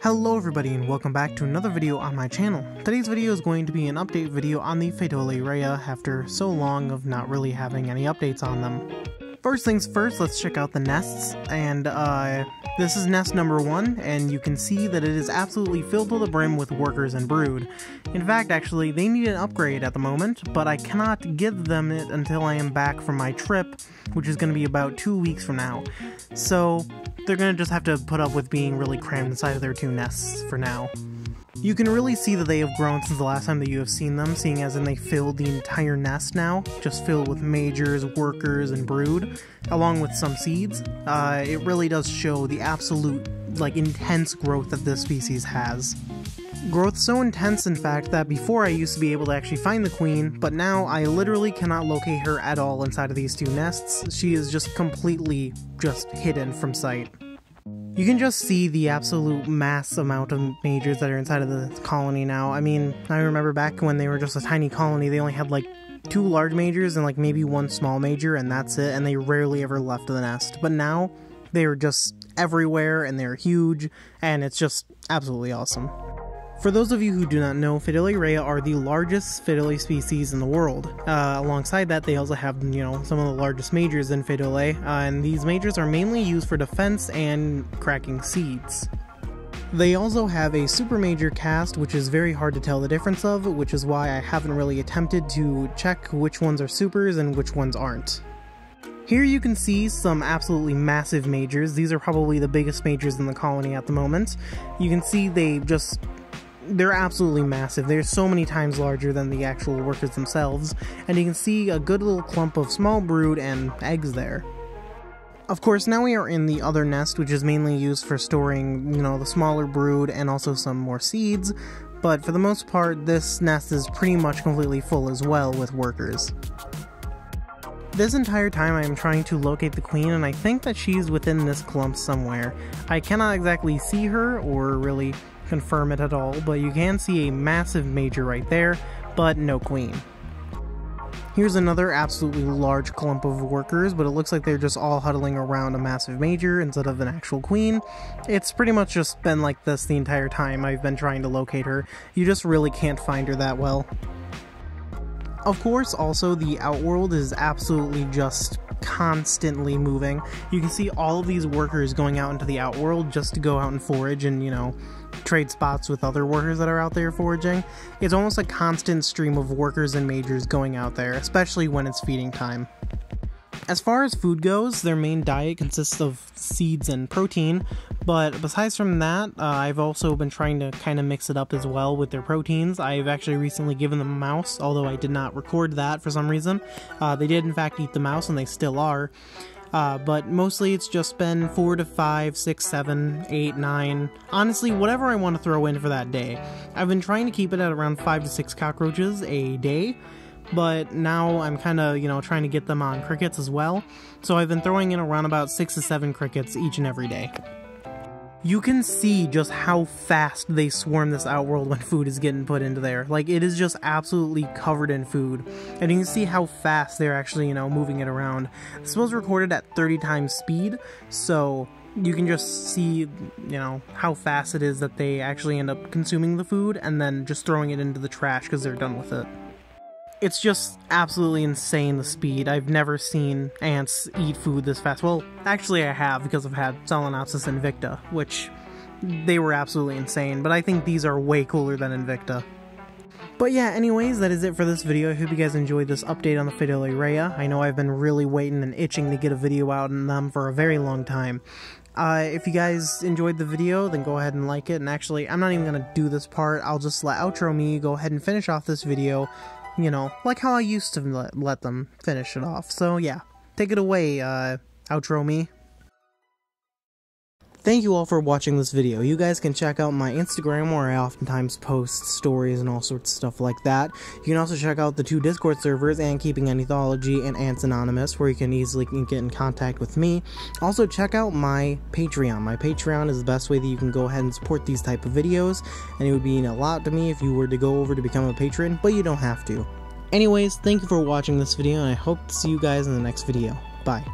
Hello everybody and welcome back to another video on my channel. Today's video is going to be an update video on the Pheidole Rhea after so long of not really having any updates on them. First things first, let's check out the nests, and uh, this is nest number one, and you can see that it is absolutely filled to the brim with workers and brood. In fact, actually, they need an upgrade at the moment, but I cannot give them it until I am back from my trip, which is going to be about two weeks from now. So, they're to just have to put up with being really crammed inside of their two nests for now. You can really see that they have grown since the last time that you have seen them, seeing as in they filled the entire nest now, just filled with majors, workers, and brood, along with some seeds. Uh, it really does show the absolute, like, intense growth that this species has. Growth so intense, in fact, that before I used to be able to actually find the queen, but now I literally cannot locate her at all inside of these two nests. She is just completely just hidden from sight. You can just see the absolute mass amount of majors that are inside of the colony now. I mean, I remember back when they were just a tiny colony, they only had like two large majors and like maybe one small major, and that's it, and they rarely ever left the nest. But now, they are just everywhere and they're huge, and it's just absolutely awesome. For those of you who do not know, rhea are the largest Pheidole species in the world. Uh, alongside that, they also have, you know, some of the largest majors in Pheidole, uh, and these majors are mainly used for defense and cracking seeds. They also have a super major caste, which is very hard to tell the difference of, which is why I haven't really attempted to check which ones are supers and which ones aren't. Here you can see some absolutely massive majors. These are probably the biggest majors in the colony at the moment. You can see they just they're absolutely massive. They're so many times larger than the actual workers themselves, and you can see a good little clump of small brood and eggs there. Of course, now we are in the other nest, which is mainly used for storing, you know, the smaller brood and also some more seeds, but for the most part, this nest is pretty much completely full as well with workers. This entire time I am trying to locate the queen and I think that she's within this clump somewhere. I cannot exactly see her or really confirm it at all, but you can see a massive major right there, but no queen. Here's another absolutely large clump of workers, but it looks like they're just all huddling around a massive major instead of an actual queen. It's pretty much just been like this the entire time I've been trying to locate her. You just really can't find her that well. Of course, also, the Outworld is absolutely just constantly moving. You can see all of these workers going out into the Outworld just to go out and forage and, you know, trade spots with other workers that are out there foraging. It's almost a constant stream of workers and majors going out there, especially when it's feeding time. As far as food goes, their main diet consists of seeds and protein, but besides from that, uh, I've also been trying to kind of mix it up as well with their proteins. I've actually recently given them a mouse, although I did not record that for some reason. Uh, they did, in fact, eat the mouse, and they still are. Uh, but mostly it's just been four to five, six, seven, eight, nine. Honestly, whatever I want to throw in for that day. I've been trying to keep it at around five to six cockroaches a day, but now I'm kind of, you know, trying to get them on crickets as well. So I've been throwing in around about six to seven crickets each and every day. You can see just how fast they swarm this outworld when food is getting put into there. Like, it is just absolutely covered in food. And you can see how fast they're actually, you know, moving it around. This was recorded at 30 times speed, so you can just see, you know, how fast it is that they actually end up consuming the food and then just throwing it into the trash because they're done with it it's just absolutely insane the speed. I've never seen ants eat food this fast. Well, actually, I have because I've had Solenopsis invicta, which they were absolutely insane, but I think these are way cooler than Invicta. But yeah, anyways, that is it for this video. I hope you guys enjoyed this update on the Pheidole rhea. I know I've been really waiting and itching to get a video out on them for a very long time. Uh, if you guys enjoyed the video, then go ahead and like it. And actually, I'm not even going to do this part. I'll just let Outro Me go ahead and finish off this video you know, like how I used to let, let them finish it off. So yeah, take it away, uh, outro me. Thank you all for watching this video. You guys can check out my Instagram where I oftentimes post stories and all sorts of stuff like that. You can also check out the two Discord servers Antkeeping and Ethology and Ants Anonymous where you can easily get in contact with me. Also check out my Patreon. My Patreon is the best way that you can go ahead and support these type of videos and it would mean a lot to me if you were to go over to become a patron, but you don't have to. Anyways, thank you for watching this video and I hope to see you guys in the next video. Bye.